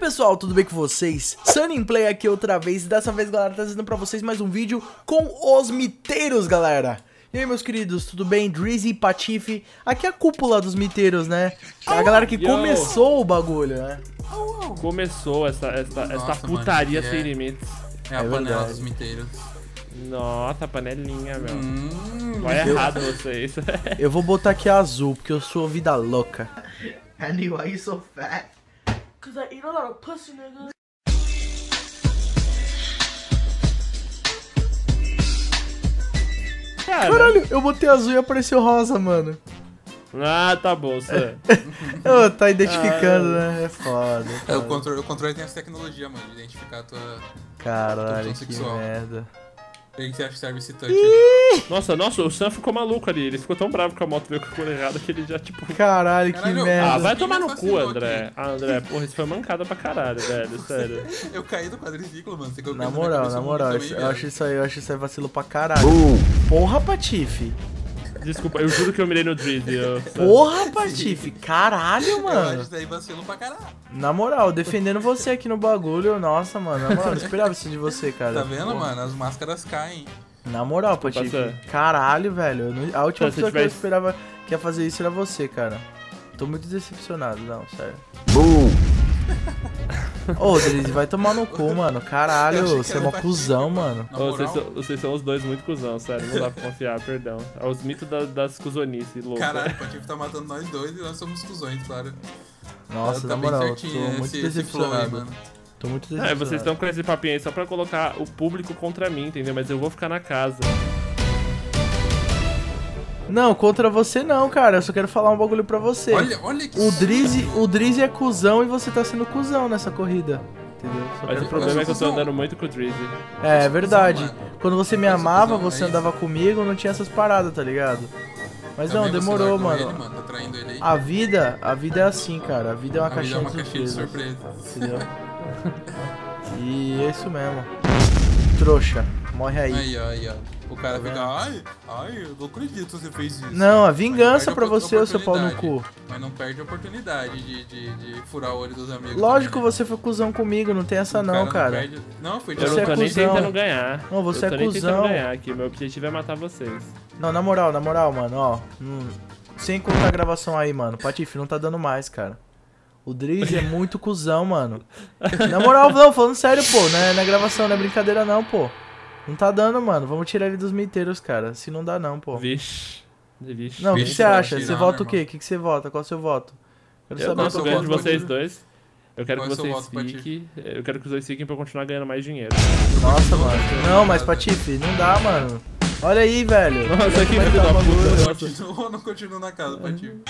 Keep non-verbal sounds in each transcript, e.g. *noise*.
pessoal, tudo bem com vocês? Sunny Play aqui outra vez, dessa vez galera, tá trazendo pra vocês mais um vídeo com os miteiros, galera e aí, meus queridos, tudo bem? Drizzy e Patife, aqui é a cúpula dos miteiros, né? A galera que Yo. começou o bagulho, né? Começou essa, essa, Nossa, essa putaria mano, sem é, limites. É a é panela verdade. dos miteiros. Nossa, panelinha, meu. Hum, Vai eu... errado vocês. eu vou botar aqui azul, porque eu sou vida louca. Andy, why you so fat? Cause I eat a lot of pussy, nigga. Caralho, eu botei azul e apareceu rosa, mano. Ah, tá bom, Sam. *laughs* oh, tá identificando, ah, né? É foda. É, o, controle, o controle tem essa tecnologia, mano, de identificar a tua. Caralho, que merda. Pra que você acha que serve esse touch Nossa, nossa, o Sam ficou maluco ali. Ele ficou tão bravo com a moto veio com a cor errada que ele já, tipo. Caralho, que caralho, merda. Ah, vai tomar no cu, André. Ah, André, porra, isso foi mancada pra caralho, velho. *laughs* Sério. eu caí do quadriciclo, mano. Você na moral, na moral, eu acho isso aí, eu acho isso aí vacilo pra caralho. Uh. Porra, Patife. Desculpa, eu juro que eu mirei no Drizzy. Eu... *laughs* Porra, Patife, caralho, mano. Eu acho isso aí vacilo pra caralho. Na moral, defendendo você aqui no bagulho, nossa, mano, na moral, não esperava isso de você, cara. Tá vendo, Porra. mano? As máscaras caem. Na moral, Patife. Caralho, velho. A última então, pessoa que eu esperava que ia fazer isso era você, cara. Tô muito decepcionado, não, sério. Boom! Ô, Drizzy, vai tomar no cu, mano. Caralho, você é uma cuzão, mano. Ô, vocês, são, vocês, são, os dois muito cuzão, sério. Não dá pra confiar, perdão. É os mitos da, das cuzonices, louco. Caralho, o Patife tá matando nós dois e nós somos cuzões, claro. Nossa, tá na moral, tô muito esse, decepcionado. Esse aí, mano. Tô muito decepcionado. É, vocês estão com esse papinho aí só pra colocar o público contra mim, entendeu? Mas eu vou ficar na casa. Não, contra você não, cara. Eu só quero falar um bagulho pra você. Olha, olha que o Drizzy, o Drizzy é cuzão e você tá sendo cuzão nessa corrida. Entendeu? Só Mas o problema é que eu tô andando muito com o Drizzy. É, é verdade. Quando você me amava, você andava comigo, não tinha essas paradas, tá ligado? Mas não, demorou, mano. Ele, mano. Tá a vida, a vida é assim, cara. A vida é uma, caixinha, é uma de caixinha de surpresa. Entendeu? *laughs* e é isso mesmo. Trouxa, morre aí. Aí, aí, ó. O cara tá fica, ai, ai, eu não acredito que você fez isso. Não, a vingança pra você, o seu pau no cu. Mas não perde a oportunidade de, de, de furar o olho dos amigos. Lógico, também, né? você foi cuzão comigo, não tem essa não, cara. Não, perde... não foi de Eu não tô é nem tentando ganhar. Não, você eu tô é nem tentando ganhar aqui, meu objetivo é matar vocês. Não, na moral, na moral, mano, ó. Hum, sem contar a gravação aí, mano. Patife, não tá dando mais, cara. O Drizzy é muito cuzão, mano. Na moral, não, falando sério, pô. Não é, não é gravação, não é brincadeira não, pô. Não tá dando, mano. Vamos tirar ele dos miteiros, cara. Se não dá, não, pô. Vixe. Vixe. Não, o que você acha? Você vota o quê? O que você vota? Qual é o seu voto? Quero eu saber gosto ganho de vocês dois. Eu quero Qual que vocês fiquem. Eu quero que os dois fiquem pra continuar ganhando mais dinheiro. Nossa, mano. Não, mas Patife, não dá, mano. Olha aí, velho. Nossa, que filho da puta. Não continuo na casa, Patife?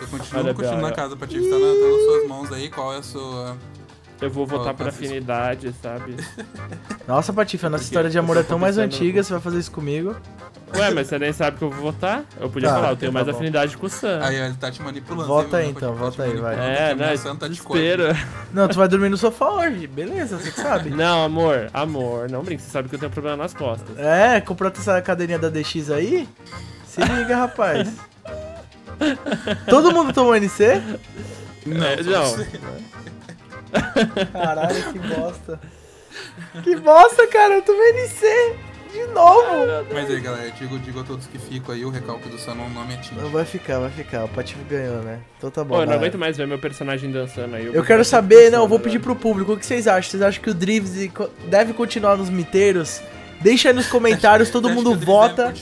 Eu continuo continuo na casa, Patife? Tá, na, tá nas suas mãos aí. Qual é a sua. Eu vou votar por afinidade, sabe? Nossa, Patife, a nossa Porque história de amor é tão mais antiga, você vai fazer isso comigo? Ué, mas você nem sabe que eu vou votar? Eu podia tá, falar, eu tenho tá mais bom. afinidade com o Sam. Aí ele tá te manipulando. Vota aí então, vota aí, vai. É, não, Sam tá desespero. Não, tu vai dormir no sofá hoje, beleza, você sabe. *laughs* Não, amor, amor, não brinque, você sabe que eu tenho problema nas costas. É, comprou essa cadeirinha da DX aí? Se liga, rapaz. *laughs* Todo mundo tomou NC? Não, é, não. Caralho, que bosta. Que bosta, cara, eu tomei NC de novo. Mas aí, galera, digo, digo a todos que ficam aí, o recalque do Sanon não me atinge. Vai ficar, vai ficar. O Patife ganhou, né? Então tá bom. Pô, eu não aguento mais ver meu personagem dançando aí. Eu, eu quero saber, não, eu vou pedir pro público, o que vocês acham? Vocês acham que o Drivs deve continuar nos miteiros? Deixa aí nos comentários, todo mundo vota.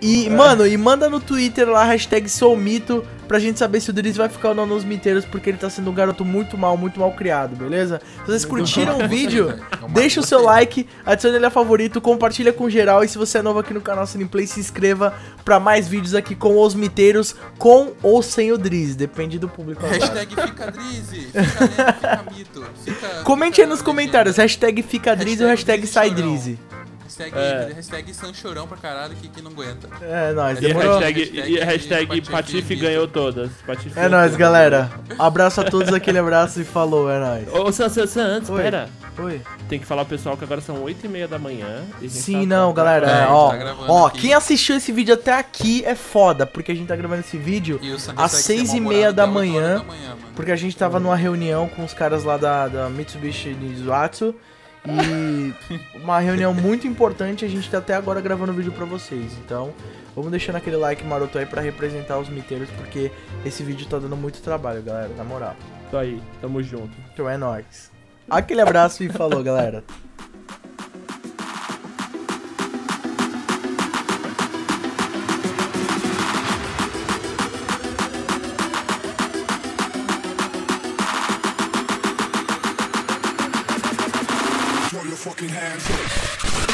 E, é. mano, e manda no Twitter lá, hashtag soumito, pra gente saber se o Drizzy vai ficar ou não nos miteiros, porque ele tá sendo um garoto muito mal, muito mal criado, beleza? Se vocês curtiram o vídeo, deixa o seu like, adicione ele a favorito, compartilha com geral, e se você é novo aqui no canal Cineplay, se inscreva pra mais vídeos aqui com os miteiros, com ou sem o Drizzy, depende do público. Hashtag fica fica, fica mito, fica, Comente aí nos comentários, hashtag fica ou hashtag sai. Hashtag, é. hashtag Sanchorão pra caralho que, que não aguenta. É, nóis. E hashtag, hashtag, e hashtag Patife ganhou todas. Patife é nóis, galera. Abraço a todos, aquele abraço e falou, é nóis. Ô, Sam, Sam, Sam, antes, Oi. pera. Oi. Tem que falar pro pessoal que agora são 8 e meia da manhã. Sim, tá não, galera. É, ó, tá ó quem assistiu esse vídeo até aqui é foda, porque a gente tá gravando esse vídeo às 6 e meia da manhã. Da manhã porque a gente tava numa reunião com os caras lá da, da Mitsubishi Nizuatsu. E uma reunião muito importante, a gente tá até agora gravando vídeo pra vocês. Então, vamos deixando aquele like maroto aí pra representar os miteiros, porque esse vídeo tá dando muito trabalho, galera, na moral. Isso aí, tamo junto. Então é nóis. Aquele abraço e falou, galera. your fucking hands up.